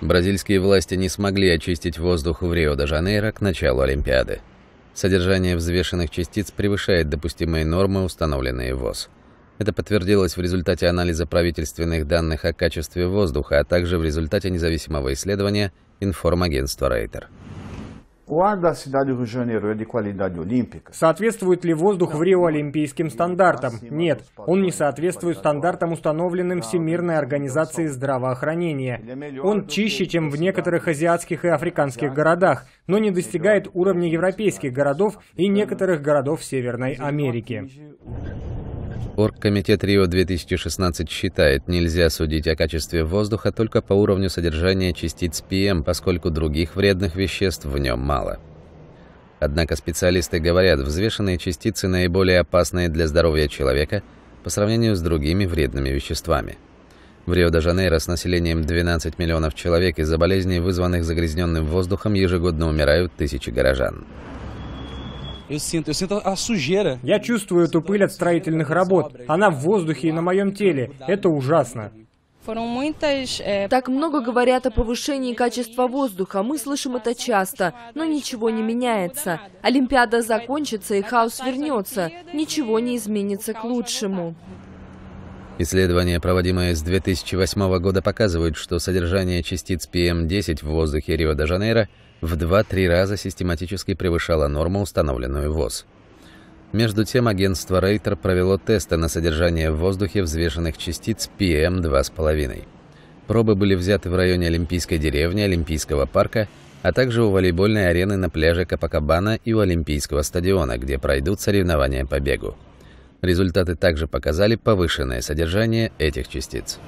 Бразильские власти не смогли очистить воздух в Рио-де-Жанейро к началу Олимпиады. Содержание взвешенных частиц превышает допустимые нормы, установленные ВОЗ. Это подтвердилось в результате анализа правительственных данных о качестве воздуха, а также в результате независимого исследования информагентства Рейтер. Соответствует ли воздух в Рио олимпийским стандартам? Нет, он не соответствует стандартам, установленным Всемирной организацией здравоохранения. Он чище, чем в некоторых азиатских и африканских городах, но не достигает уровня европейских городов и некоторых городов Северной Америки. Оргкомитет Рио-2016 считает, нельзя судить о качестве воздуха только по уровню содержания частиц ПМ, поскольку других вредных веществ в нем мало. Однако специалисты говорят, взвешенные частицы наиболее опасные для здоровья человека по сравнению с другими вредными веществами. В Рио-де-Жанейро с населением 12 миллионов человек из-за болезней, вызванных загрязненным воздухом, ежегодно умирают тысячи горожан. Я чувствую эту пыль от строительных работ. Она в воздухе и на моем теле. Это ужасно. Так много говорят о повышении качества воздуха. Мы слышим это часто, но ничего не меняется. Олимпиада закончится и хаос вернется. Ничего не изменится к лучшему. Исследования, проводимые с 2008 года, показывают, что содержание частиц PM10 в воздухе Рио-де-Жанейро в 2-3 раза систематически превышало норму, установленную ВОЗ. Между тем, агентство Рейтер провело тесты на содержание в воздухе взвешенных частиц PM2,5. Пробы были взяты в районе Олимпийской деревни, Олимпийского парка, а также у волейбольной арены на пляже Капакабана и у Олимпийского стадиона, где пройдут соревнования по бегу. Результаты также показали повышенное содержание этих частиц.